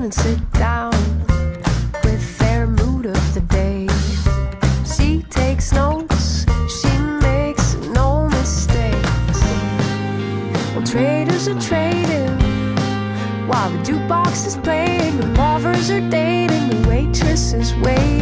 in and sit down with their mood of the day. She takes notes, she makes no mistakes. Well, traders are trading while the jukebox is playing. The lovers are dating, the waitress is waiting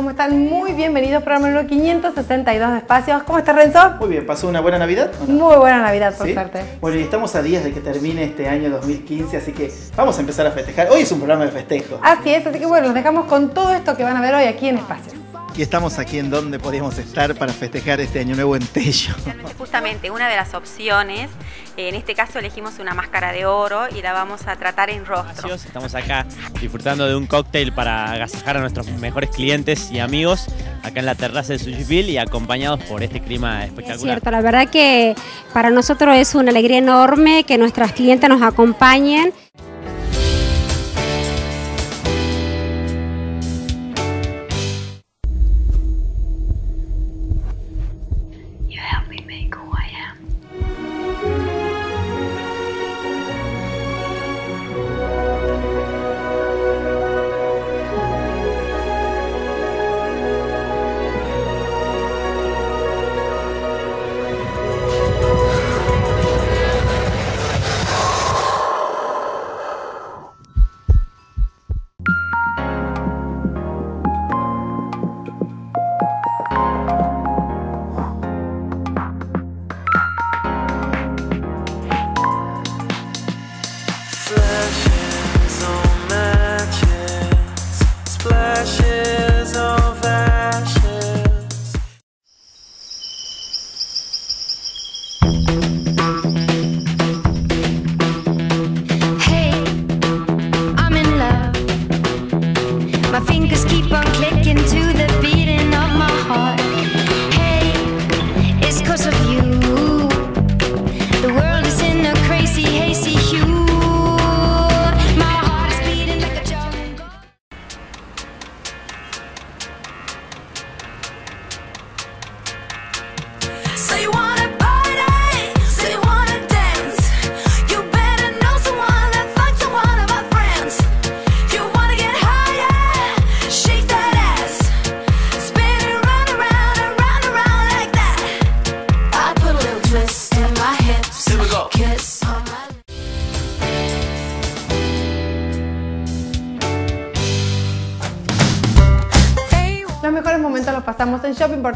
¿cómo están? Muy bienvenidos al programa número 562 de Espacios. ¿Cómo estás, Renzo? Muy bien, ¿pasó una buena Navidad? no? Muy buena Navidad, por ¿Sí? suerte. Bueno, y estamos a días de que termine este año 2015, así que vamos a empezar a festejar. Hoy es un programa de festejo. Así es, así que bueno, los dejamos con todo esto que van a ver hoy aquí en Espacios. Y estamos aquí en donde podíamos estar para festejar este año nuevo en Tello. Justamente una de las opciones, eh, en este caso elegimos una máscara de oro y la vamos a tratar en rostro. Estamos acá disfrutando de un cóctel para agasajar a nuestros mejores clientes y amigos acá en la terraza de Sujipil y acompañados por este clima Es espectacular. cierto, la verdad que para nosotros es una alegría enorme que nuestras clientes nos acompañen.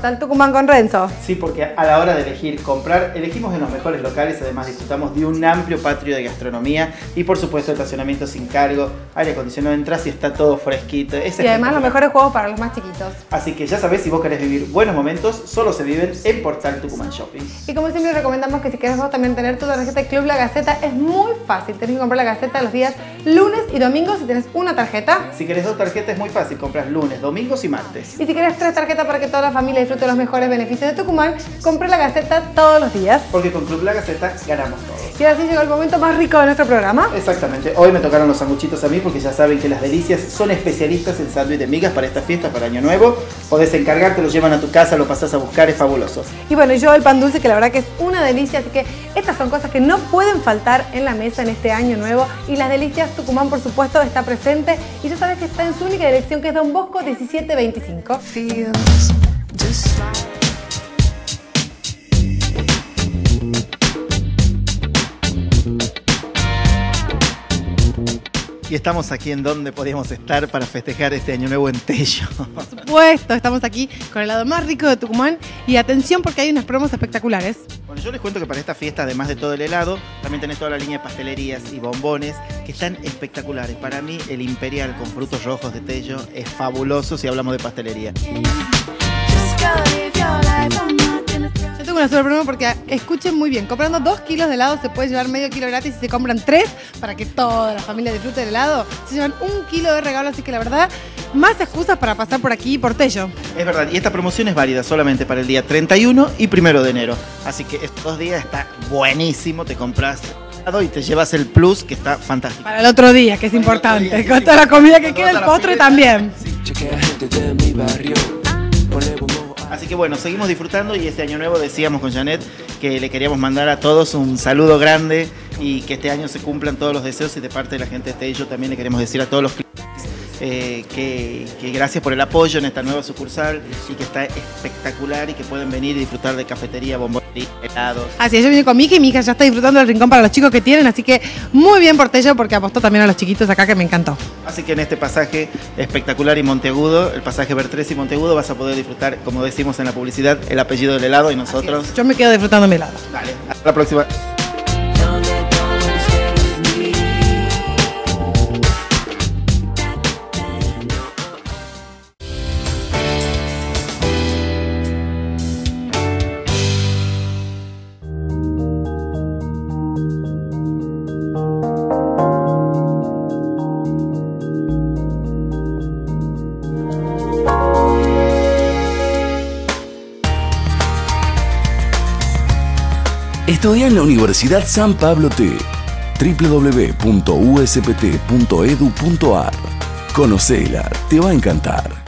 Portal Tucumán con Renzo. Sí, porque a la hora de elegir comprar, elegimos en los mejores locales, además disfrutamos de un amplio patio de gastronomía y por supuesto estacionamiento sin cargo, aire acondicionado, entras y está todo fresquito. Es Y además los mejores juegos para los más chiquitos. Así que ya sabés, si vos querés vivir buenos momentos, solo se viven en Portal Tucumán Shopping. Y como siempre recomendamos que si querés vos también tener tu tarjeta de Club La Gaceta, es muy fácil. Tenés que comprar la Gaceta los días lunes y domingos si tenés una tarjeta. Si querés dos tarjetas es muy fácil, compras lunes, domingos y martes. Y si querés tres tarjetas para que toda la familia disfrute de los mejores beneficios de Tucumán, compra la Gaceta todos los días. Porque con Club La Gaceta ganamos todos. Y así llegó el momento más rico de nuestro programa. Exactamente, hoy me tocaron los sanguchitos a mí porque ya saben que las delicias son especialistas en sándwich de migas para esta fiesta, para Año Nuevo. Podés encargarte, lo llevan a tu casa, lo pasás a buscar, es fabuloso. Y bueno, yo el pan dulce, que la verdad que es una delicia, así que estas son cosas que no pueden faltar en la mesa en este año nuevo. Y las delicias Tucumán, por supuesto, está presente. Y ya sabes que está en su única dirección, que es Don Bosco 1725. Y estamos aquí en donde podíamos estar para festejar este Año Nuevo en Tello. Por supuesto, estamos aquí con el lado más rico de Tucumán. Y atención porque hay unas promos espectaculares. Bueno, yo les cuento que para esta fiesta, además de todo el helado, también tenés toda la línea de pastelerías y bombones que están espectaculares. Para mí, el Imperial con frutos rojos de Tello es fabuloso si hablamos de pastelería. Yo tengo una super promo porque escuchen muy bien. Comprando dos kilos de helado se puede llevar medio kilo gratis y se compran tres para que toda la familia disfrute del helado. Se llevan un kilo de regalo, así que la verdad más excusas para pasar por aquí por Tello. Es verdad, y esta promoción es válida solamente para el día 31 y 1 de enero. Así que estos dos días está buenísimo, te compras helado y te llevas el plus que está fantástico. Para el otro día, que es importante. día, sí, Con sí. toda la comida que queda, el postre también. Chequea Así que bueno, seguimos disfrutando y este año nuevo decíamos con Janet que le queríamos mandar a todos un saludo grande y que este año se cumplan todos los deseos y de parte de la gente de Tello también le queremos decir a todos los eh, que, que gracias por el apoyo en esta nueva sucursal y que está espectacular y que pueden venir y disfrutar de cafetería, bombonería, helados. Así es, yo vine con mi hija y mi hija ya está disfrutando del rincón para los chicos que tienen, así que muy bien por Tello porque apostó también a los chiquitos acá que me encantó. Así que en este pasaje espectacular y monteagudo, el pasaje Bertrés y Monteagudo, vas a poder disfrutar, como decimos en la publicidad, el apellido del helado y nosotros. Yo me quedo disfrutando mi helado. Dale, hasta la próxima. Estudia en la Universidad San Pablo T. www.uspt.edu.ar. Conocela, te va a encantar.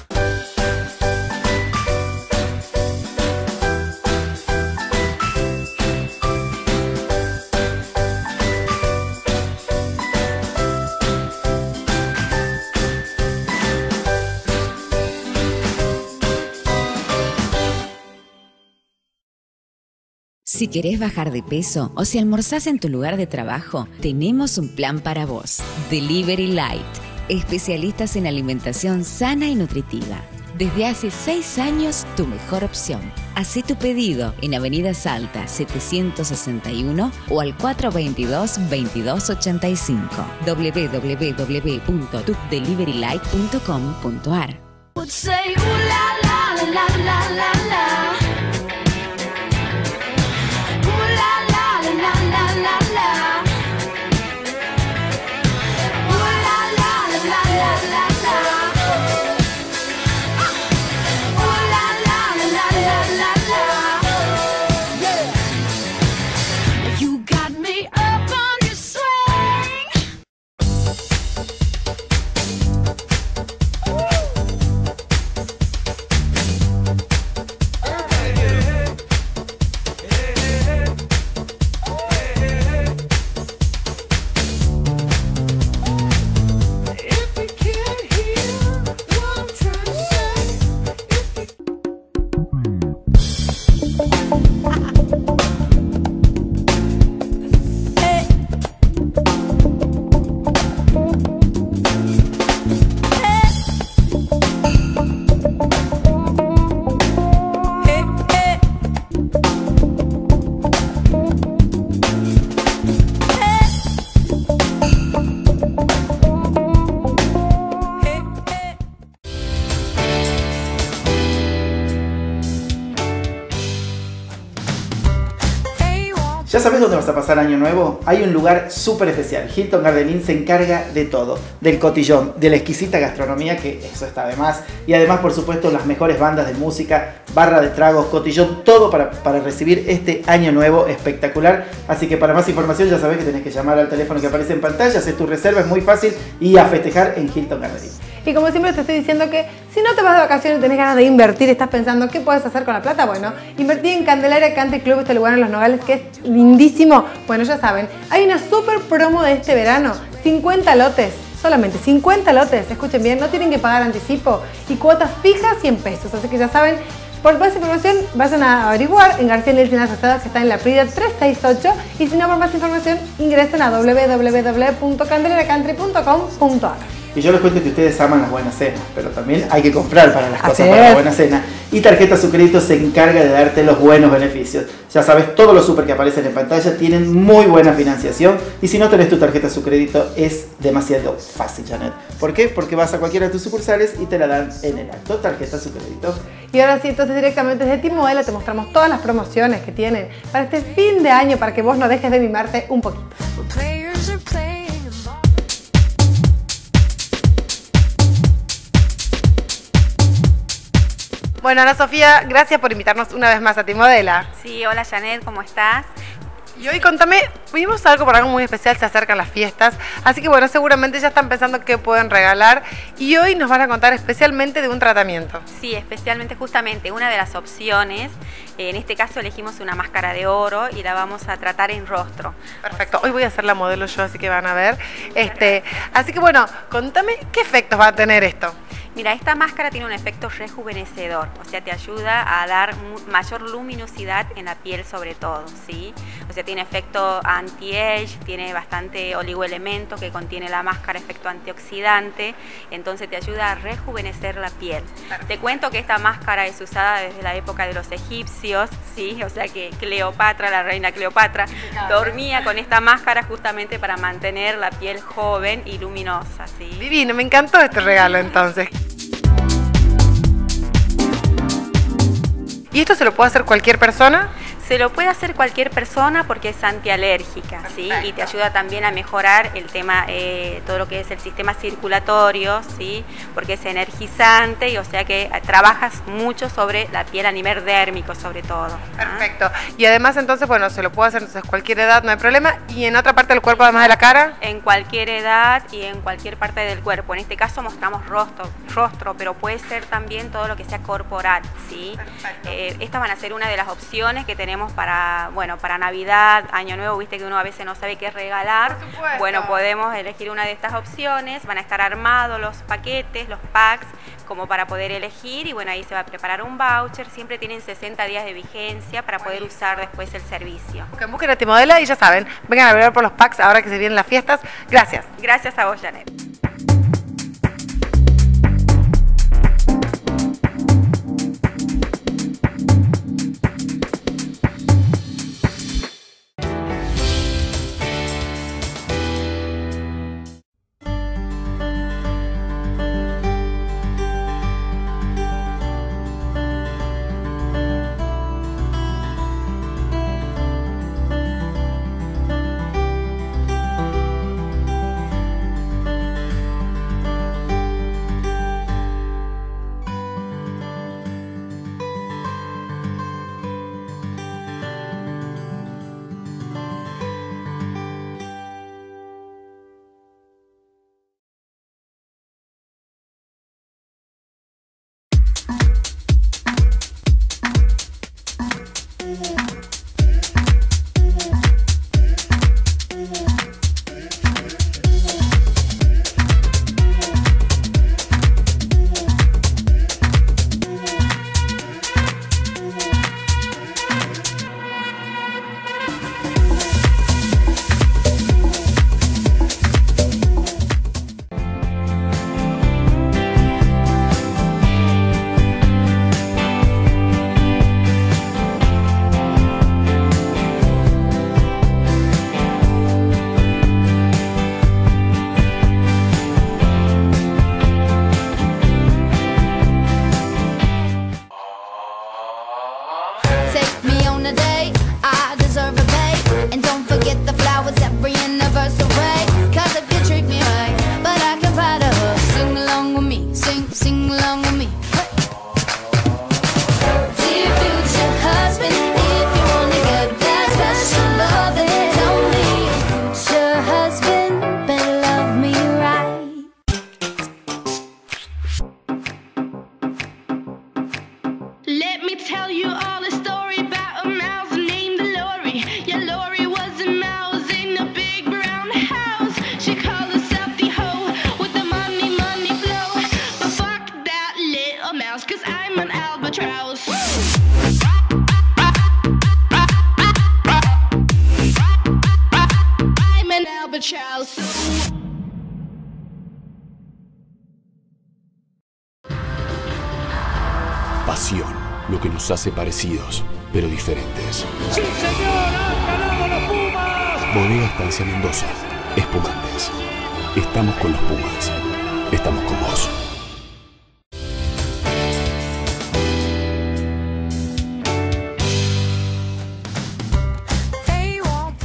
Si querés bajar de peso o si almorzás en tu lugar de trabajo, tenemos un plan para vos. Delivery Light. Especialistas en alimentación sana y nutritiva. Desde hace seis años, tu mejor opción. Haz tu pedido en Avenida Salta 761 o al 422-2285. www.tupdeliverylight.com.ar sabes dónde vas a pasar año nuevo? Hay un lugar súper especial. Hilton Garden Inn se encarga de todo. Del cotillón, de la exquisita gastronomía, que eso está de más. Y además, por supuesto, las mejores bandas de música, barra de tragos, cotillón, todo para, para recibir este año nuevo espectacular. Así que para más información ya sabes que tenés que llamar al teléfono que aparece en pantalla, haces tu reserva, es muy fácil y a festejar en Hilton Garden Inn. Y como siempre te estoy diciendo que si no te vas de vacaciones y tenés ganas de invertir, estás pensando qué puedes hacer con la plata, bueno, invertí en Candelaria Country Club, este lugar en Los Nogales que es lindísimo. Bueno, ya saben, hay una super promo de este verano, 50 lotes. Solamente 50 lotes, escuchen bien, no tienen que pagar anticipo y cuotas fijas 100 pesos. Así que ya saben, por más información vayan a averiguar en García Nelson Asociados que está en la Prida 368 y si no por más información ingresen a www.candelariacountry.com.ar. Y yo les cuento que ustedes aman las buenas cenas, pero también hay que comprar para las cosas para la buena cena. Y Tarjeta Su Crédito se encarga de darte los buenos beneficios. Ya sabes, todos los super que aparecen en pantalla tienen muy buena financiación. Y si no tenés tu tarjeta Su Crédito es demasiado fácil, Janet. ¿Por qué? Porque vas a cualquiera de tus sucursales y te la dan en el acto. Tarjeta Su Crédito. Y ahora sí, entonces directamente desde T-Mobile te mostramos todas las promociones que tienen para este fin de año para que vos no dejes de mimarte un poquito. Bueno, Ana Sofía, gracias por invitarnos una vez más a Timodela. Sí, hola Janet, ¿cómo estás? Y hoy contame, vimos algo por algo muy especial, se acercan las fiestas, así que bueno, seguramente ya están pensando qué pueden regalar y hoy nos van a contar especialmente de un tratamiento. Sí, especialmente justamente una de las opciones, en este caso elegimos una máscara de oro y la vamos a tratar en rostro. Perfecto, hoy voy a hacer la modelo yo, así que van a ver. Este, así que bueno, contame qué efectos va a tener esto. Mira, esta máscara tiene un efecto rejuvenecedor, o sea, te ayuda a dar mayor luminosidad en la piel sobre todo, ¿sí? O sea, tiene efecto anti-age, tiene bastante oligoelemento que contiene la máscara, efecto antioxidante, entonces te ayuda a rejuvenecer la piel. Te cuento que esta máscara es usada desde la época de los egipcios, ¿sí? O sea que Cleopatra, la reina Cleopatra, dormía con esta máscara justamente para mantener la piel joven y luminosa, ¿sí? Divino, me encantó este regalo entonces. ¿Y esto se lo puede hacer cualquier persona? Se lo puede hacer cualquier persona porque es antialérgica, ¿sí? Y te ayuda también a mejorar el tema, eh, todo lo que es el sistema circulatorio, ¿sí? Porque es energizante y o sea que eh, trabajas mucho sobre la piel a nivel dérmico sobre todo. ¿ah? Perfecto. Y además entonces, bueno, se lo puede hacer entonces cualquier edad, no hay problema. ¿Y en otra parte del cuerpo además de la cara? En cualquier edad y en cualquier parte del cuerpo. En este caso mostramos rostro, rostro pero puede ser también todo lo que sea corporal, ¿sí? Eh, estas van a ser una de las opciones que tenemos para, bueno, para Navidad, Año Nuevo, viste que uno a veces no sabe qué regalar. Bueno, podemos elegir una de estas opciones, van a estar armados los paquetes, los packs, como para poder elegir y bueno, ahí se va a preparar un voucher, siempre tienen 60 días de vigencia para poder usar después el servicio. Que busquen a Timodela y ya saben, vengan a ver por los packs ahora que se vienen las fiestas. Gracias. Gracias a vos, Janet.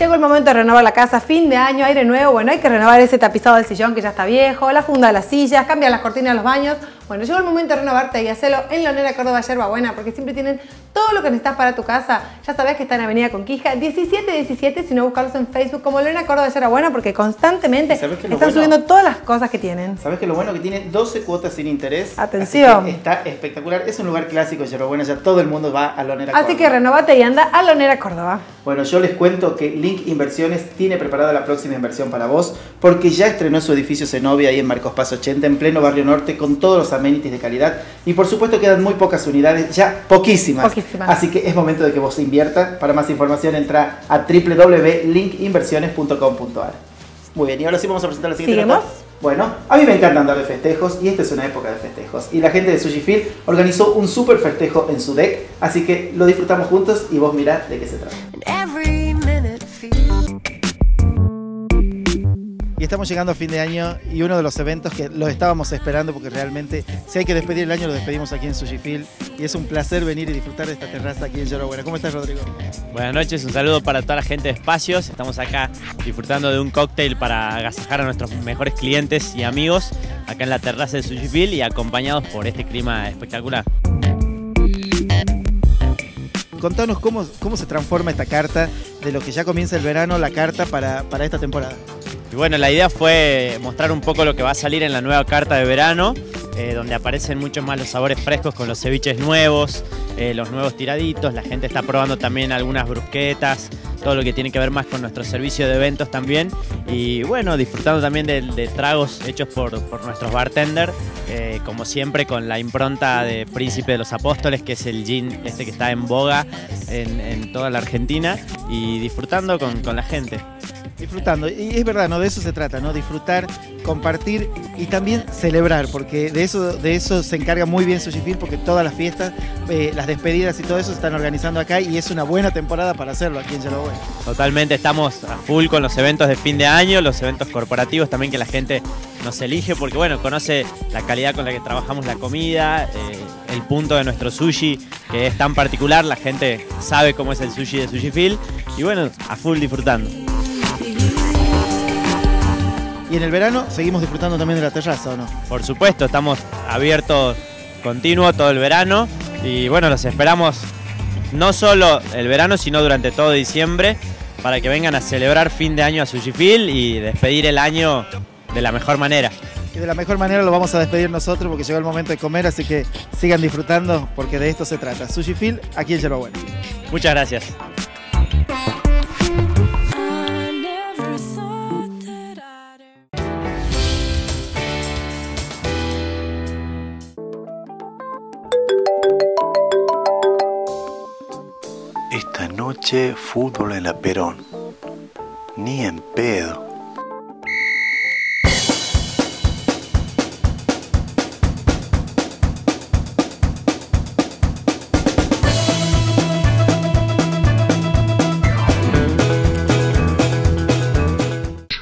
Llegó el momento de renovar la casa, fin de año, aire nuevo. Bueno, hay que renovar ese tapizado del sillón que ya está viejo, la funda de las sillas, cambiar las cortinas de los baños. Bueno, llegó el momento de renovarte y hacerlo en Lonera Córdoba Yerba Buena, porque siempre tienen todo lo que necesitas para tu casa. Ya sabes que está en Avenida Conquija 1717, si no buscarlos en Facebook como Lonera Córdoba Yerba Buena, porque constantemente ¿Sabes qué es lo están bueno? subiendo todas las cosas que tienen. ¿Sabes que lo bueno que tiene 12 cuotas sin interés? Atención. Así está espectacular. Es un lugar clásico, Yerba Buena, ya todo el mundo va a Lonera Así Córdoba. que renovate y anda a Lonera Córdoba. Bueno, yo les cuento que Link Inversiones tiene preparada la próxima inversión para vos porque ya estrenó su edificio Zenobia ahí en Marcos Paz 80 en pleno barrio norte con todos los amenities de calidad y por supuesto quedan muy pocas unidades, ya poquísimas. Poquísimas. Así que es momento de que vos invierta. Para más información entra a www.linkinversiones.com.ar. Muy bien, y ahora sí vamos a presentar la siguiente nota. Bueno, a mí me encanta andar de festejos y esta es una época de festejos. Y la gente de Sushi Field organizó un super festejo en su deck, así que lo disfrutamos juntos y vos mirá de qué se trata. Estamos llegando a fin de año y uno de los eventos que los estábamos esperando porque realmente si hay que despedir el año lo despedimos aquí en Sushi Field y es un placer venir y disfrutar de esta terraza aquí en Buena. ¿Cómo estás Rodrigo? Buenas noches, un saludo para toda la gente de Espacios. Estamos acá disfrutando de un cóctel para agasajar a nuestros mejores clientes y amigos acá en la terraza de Sushi Field y acompañados por este clima espectacular. Contanos cómo, cómo se transforma esta carta de lo que ya comienza el verano, la carta para, para esta temporada. Y bueno, la idea fue mostrar un poco lo que va a salir en la nueva carta de verano, eh, donde aparecen muchos más los sabores frescos con los ceviches nuevos, eh, los nuevos tiraditos, la gente está probando también algunas brusquetas, todo lo que tiene que ver más con nuestro servicio de eventos también. Y bueno, disfrutando también de, tragos hechos por, por nuestros bartenders, eh, como siempre con la impronta de Príncipe de los Apóstoles, que es el gin este que está en boga en, en toda la Argentina, y disfrutando con, con la gente. Disfrutando. Y es verdad, ¿no? De eso se trata, ¿no? Disfrutar, compartir y también celebrar, porque de eso, de eso se encarga muy bien Sushi Field, porque todas las fiestas, eh, las despedidas y todo eso se están organizando acá y es una buena temporada para hacerlo aquí en Buena. Totalmente, estamos a full con los eventos de fin de año, los eventos corporativos también que la gente nos elige porque bueno, conoce la calidad con la que trabajamos la comida, eh, el punto de nuestro sushi que es tan particular, la gente sabe cómo es el sushi de Sushi Field y bueno, a full disfrutando. Y en el verano seguimos disfrutando también de la terraza, ¿o no? Por supuesto, estamos abiertos continuo todo el verano y bueno, los esperamos no solo el verano, sino durante todo diciembre para que vengan a celebrar fin de año a Sushi Field y despedir el año de la mejor manera. Y de la mejor manera lo vamos a despedir nosotros porque llegó el momento de comer, así que sigan disfrutando porque de esto se trata. Sushi Field aquí en Buena. Muchas gracias. Noche fútbol en la Perón. Ni en pedo.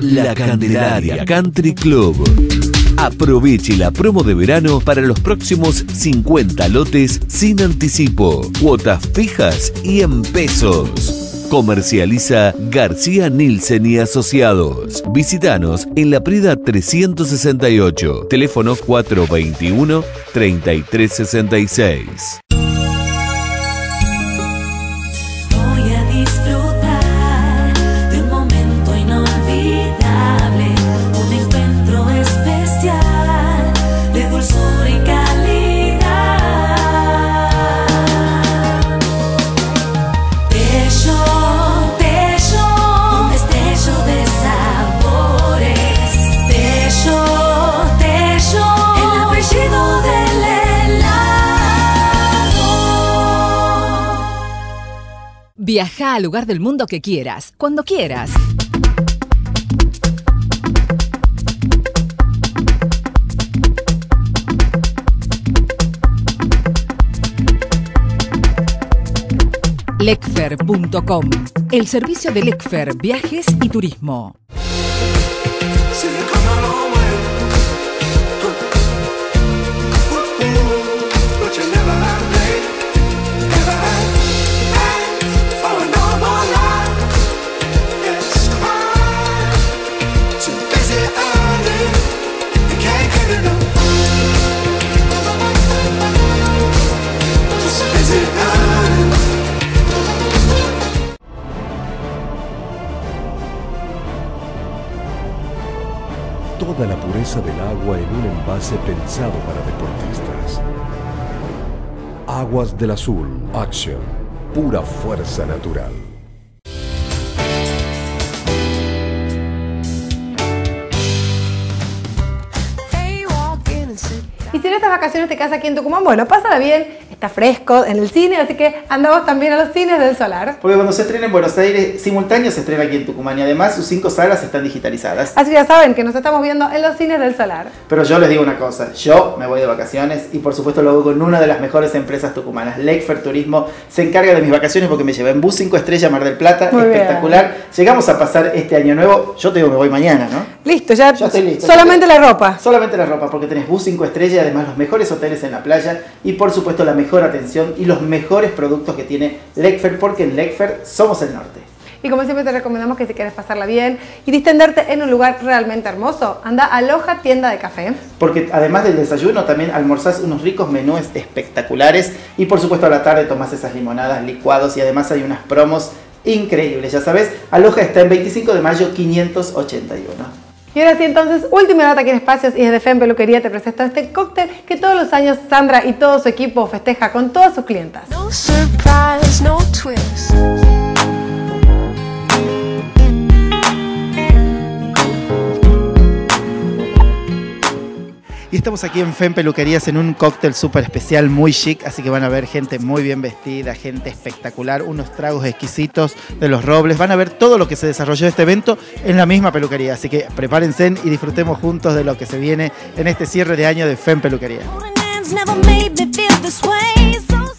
La Candelaria Country Club. Aproveche la promo de verano para los próximos 50 lotes sin anticipo, cuotas fijas y en pesos. Comercializa García Nielsen y Asociados. Visítanos en la Prida 368, teléfono 421 3366. Viaja al lugar del mundo que quieras, cuando quieras. Lecfer.com, el servicio de Lecfer Viajes y Turismo. La pureza del agua en un envase pensado para deportistas. Aguas del Azul, Action, pura fuerza natural. Y si en estas vacaciones te quedas aquí en Tucumán, bueno, pásala bien, está fresco en el cine, así que andamos también a los cines del solar. Porque cuando se estrena en Buenos Aires, simultáneo se estrena aquí en Tucumán y además sus cinco salas están digitalizadas. Así que ya saben que nos estamos viendo en los cines del solar. Pero yo les digo una cosa, yo me voy de vacaciones y por supuesto lo hago con una de las mejores empresas tucumanas. Lakefair Turismo se encarga de mis vacaciones porque me lleva en bus 5 estrellas a Mar del Plata, Muy bien. espectacular. Llegamos a pasar este año nuevo, yo te digo me voy mañana, ¿no? Listo, ya, Ya estoy listo. solamente la ropa. Solamente la ropa, porque tenés bus 5 estrellas además los mejores hoteles en la playa y por supuesto la mejor atención y los mejores productos que tiene Lakefair, porque en Lakefair somos el norte. Y como siempre te recomendamos que si quieres pasarla bien y distenderte en un lugar realmente hermoso, anda a Loja Tienda de Café. Porque además del desayuno también almorzás unos ricos menús espectaculares y por supuesto a la tarde tomás esas limonadas, licuados y además hay unas promos increíbles. Ya sabes, Aloja está en 25 de mayo 581. Y ahora sí, entonces, última nota aquí en Espacios y desde FEM Peluquería te presento este cóctel que todos los años Sandra y todo su equipo festeja con todas sus clientas. No surprise, no twist. Y estamos aquí en FEM Peluquerías en un cóctel súper especial, muy chic, así que van a ver gente muy bien vestida, gente espectacular, unos tragos exquisitos de los robles. Van a ver todo lo que se desarrolló este evento en la misma peluquería, así que prepárense y disfrutemos juntos de lo que se viene en este cierre de año de FEM Peluquería.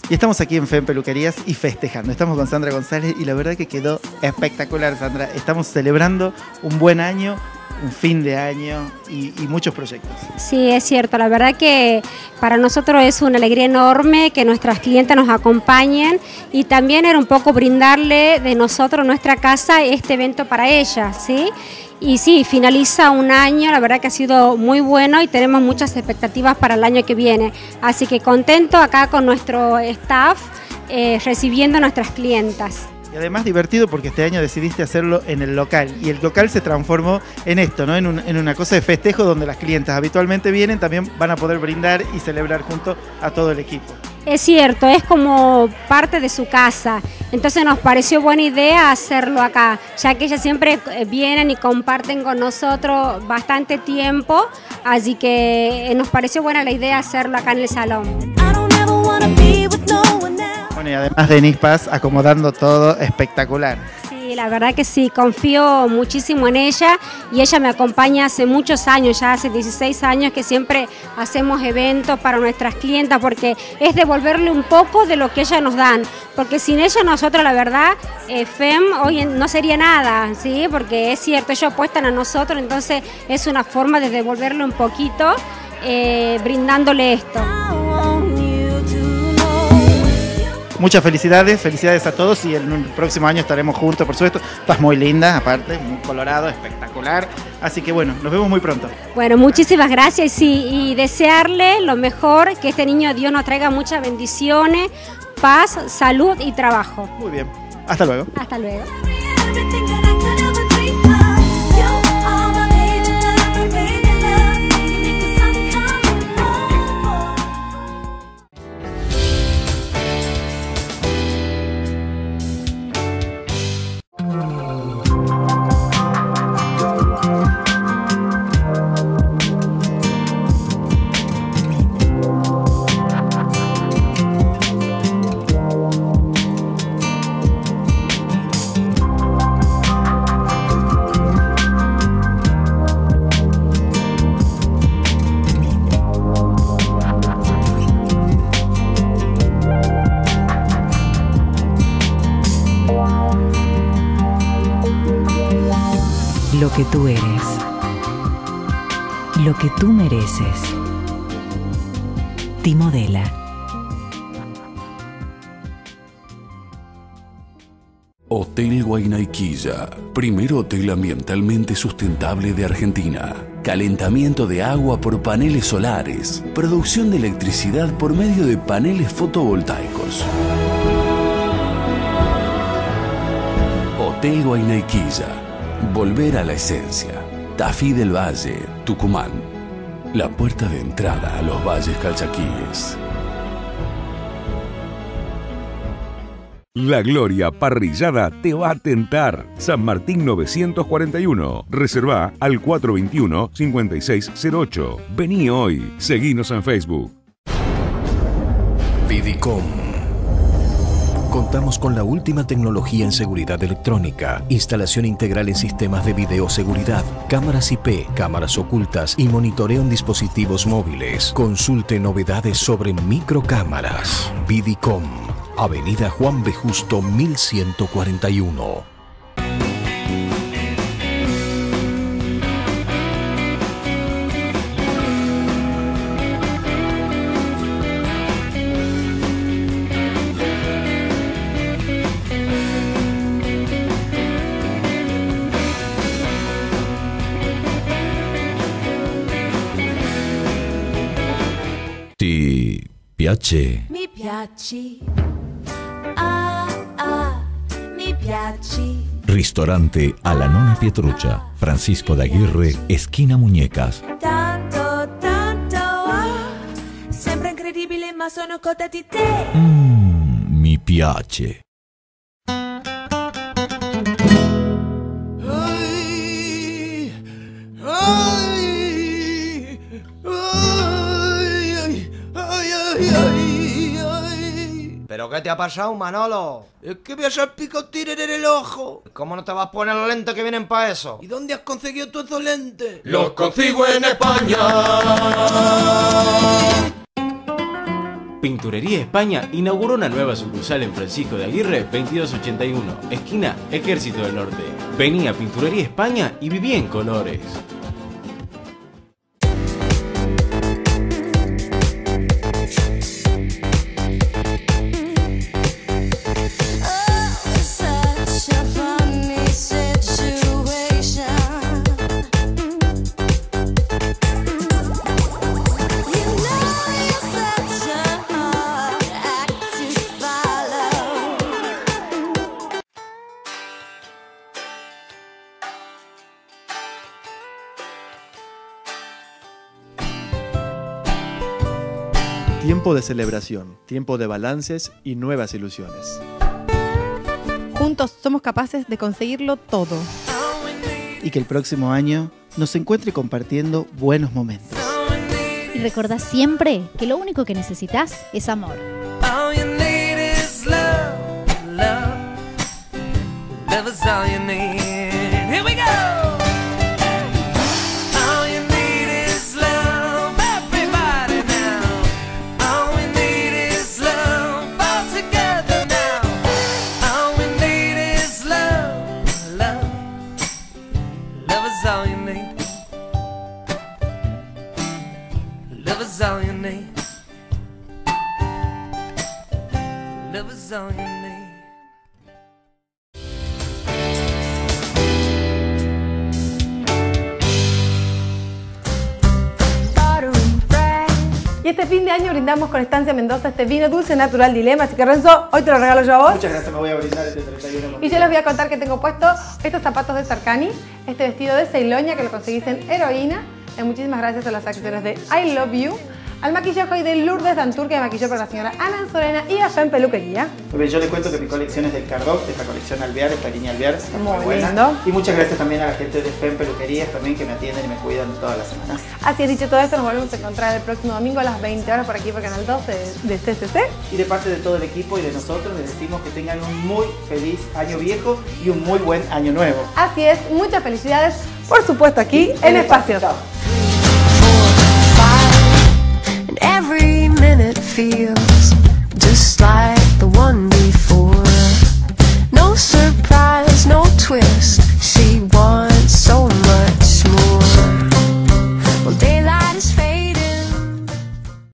Y estamos aquí en FEM Peluquerías y festejando. Estamos con Sandra González y la verdad que quedó espectacular, Sandra. Estamos celebrando un buen año, un fin de año y, muchos proyectos. Sí, es cierto. La verdad que para nosotros es una alegría enorme que nuestras clientes nos acompañen y también era un poco brindarle de nosotros, nuestra casa, este evento para ellas, ¿sí? Y sí, finaliza un año, la verdad que ha sido muy bueno y tenemos muchas expectativas para el año que viene. Así que contento acá con nuestro staff eh, recibiendo a nuestras clientas. Y además divertido porque este año decidiste hacerlo en el local y el local se transformó en esto, ¿no? En, un- en una cosa de festejo donde las clientas habitualmente vienen, también van a poder brindar y celebrar junto a todo el equipo. Es cierto, es como parte de su casa. Entonces nos pareció buena idea hacerlo acá, ya que ellas siempre eh, vienen y comparten con nosotros bastante tiempo, así que eh, nos pareció buena la idea hacerlo acá en el salón. Bueno, y además Denise Paz acomodando todo espectacular. Sí, la verdad que sí, confío muchísimo en ella y ella me acompaña hace muchos años, ya hace 16 años que siempre hacemos eventos para nuestras clientas porque es devolverle un poco de lo que ellas nos dan, porque sin ella nosotros la verdad, eh, FEM hoy no sería nada, ¿sí? porque es cierto, ellos apuestan a nosotros, entonces es una forma de devolverle un poquito eh, brindándole esto. Muchas felicidades, felicidades a todos y el próximo año estaremos juntos, por supuesto. Estás muy linda, aparte, muy colorado, espectacular. Así que bueno, nos vemos muy pronto. Bueno, muchísimas gracias sí, y desearle lo mejor, que este niño Dios nos traiga muchas bendiciones, paz, salud y trabajo. Muy bien, hasta luego. Hasta luego. Hotel Guaynaiquilla, primer hotel ambientalmente sustentable de Argentina. Calentamiento de agua por paneles solares. Producción de electricidad por medio de paneles fotovoltaicos. Hotel Guaynaiquilla. Volver a la esencia. Tafí del Valle, Tucumán. La puerta de entrada a los valles calchaquíes. La Gloria Parrillada te va a tentar. San Martín 941. Reserva al 421-5608. Vení hoy. Seguinos en Facebook. Vidicom. Contamos con la última tecnología en seguridad electrónica, instalación integral en sistemas de videoseguridad, cámaras IP, cámaras ocultas y monitoreo en dispositivos móviles. Consulte novedades sobre microcámaras. Vidicom. Avenida Juan B. Justo 1141. Piace? Mi piaci. Ah, ah, mi piaci. Ristorante alla Nona Pietruccia, Francisco de Aguirre, esquina Muñecas. Tanto, tanto. Ah, sembra incredibile, ma sono cotta di te. Mm, mi piace. Qué te ha pasado, Manolo? Es que me has picotín en el ojo. ¿Cómo no te vas a poner los lentes que vienen para eso? ¿Y dónde has conseguido tú esos lentes? Los consigo en España. Pinturería España inauguró una nueva sucursal en Francisco de Aguirre 2281, esquina Ejército del Norte. Venía a Pinturería España y vivía en colores. Tiempo de celebración, tiempo de balances y nuevas ilusiones. Juntos somos capaces de conseguirlo todo. Y que el próximo año nos encuentre compartiendo buenos momentos. Y recordá siempre que lo único que necesitas es amor. All you need is love, love. Love is all you need. Fin de año brindamos con Estancia Mendoza este vino dulce natural dilema. Así que Renzo, hoy te lo regalo yo a vos. Muchas gracias, me voy a brindar este 31 Y yo les voy a contar que tengo puesto estos zapatos de Sarkani, este vestido de Ceiloña que lo conseguís en Heroína. Y muchísimas gracias a las accesorios de I Love You, al maquillaje hoy de Lourdes Dantur que maquilló para la señora Ana Sorena y a en Peluquería. Muy bien, yo les cuento que mi colección es del Cardot, esta colección Alvear, esta línea Alvear. está Muy buena. lindo. Y muchas gracias también a la gente de FEM Peluquerías también que me atienden y me cuidan todas las semanas. Así es, dicho todo esto, nos volvemos a encontrar el próximo domingo a las 20 horas por aquí por Canal 12 de, de CCC. Y de parte de todo el equipo y de nosotros les decimos que tengan un muy feliz año viejo y un muy buen año nuevo. Así es, muchas felicidades, por supuesto, aquí en feels just like the one before. No surprise, no twist, she wants.